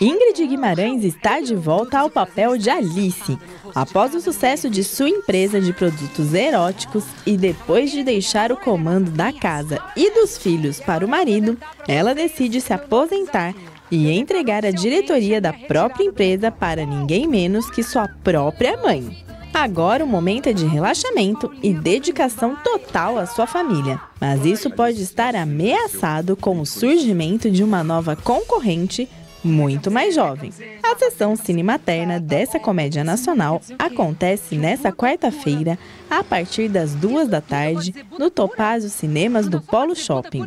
Ingrid Guimarães está de volta ao papel de Alice. Após o sucesso de sua empresa de produtos eróticos e depois de deixar o comando da casa e dos filhos para o marido, ela decide se aposentar e entregar a diretoria da própria empresa para ninguém menos que sua própria mãe. Agora o momento é de relaxamento e dedicação total à sua família. Mas isso pode estar ameaçado com o surgimento de uma nova concorrente muito mais jovem. A sessão Cinematerna dessa comédia nacional acontece nesta quarta-feira, a partir das duas da tarde, no Topázio Cinemas do Polo Shopping.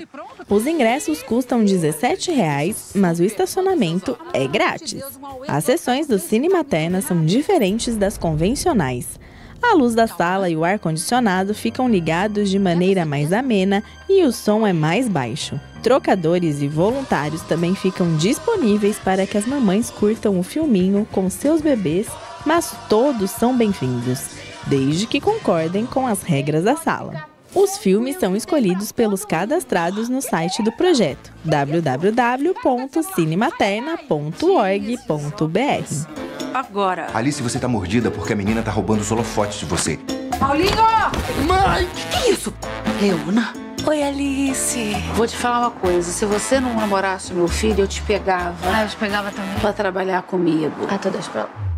Os ingressos custam R$ 17,00, mas o estacionamento é grátis. As sessões do Cinematerna são diferentes das convencionais. A luz da sala e o ar-condicionado ficam ligados de maneira mais amena e o som é mais baixo. Trocadores e voluntários também ficam disponíveis para que as mamães curtam o filminho com seus bebês, mas todos são bem-vindos, desde que concordem com as regras da sala. Os filmes são escolhidos pelos cadastrados no site do projeto www.cinematerna.org.br. Agora. Alice, você tá mordida porque a menina tá roubando os holofotes de você. Paulinho! Mãe! Que que é isso? Leona? Oi, Alice. Vou te falar uma coisa. Se você não namorasse meu filho, eu te pegava. Ah, eu te pegava também. Pra trabalhar comigo. Ah, todas pra lá.